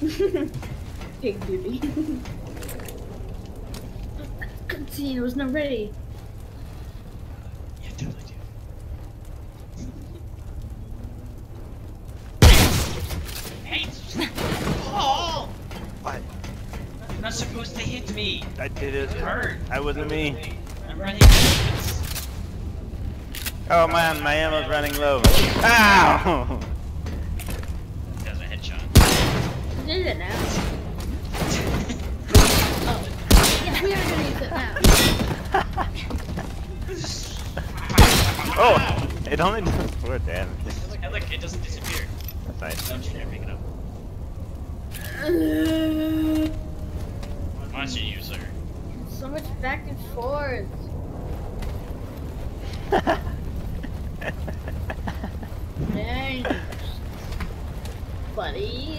Pig duty. Couldn't see, I was not ready. Yeah, definitely do. Hey! Oh! What? You're not supposed to hit me. I did it. hurt. I wasn't me. I'm running. Oh man, my ammo's running low. Ow! I it now. Oh. Yeah, we are gonna use it now. Oh! It only does 4 damage. Hey, look, it doesn't disappear. That's nice. Don't you dare pick it up. Monster user. so much back and forth. Dang. Buddy.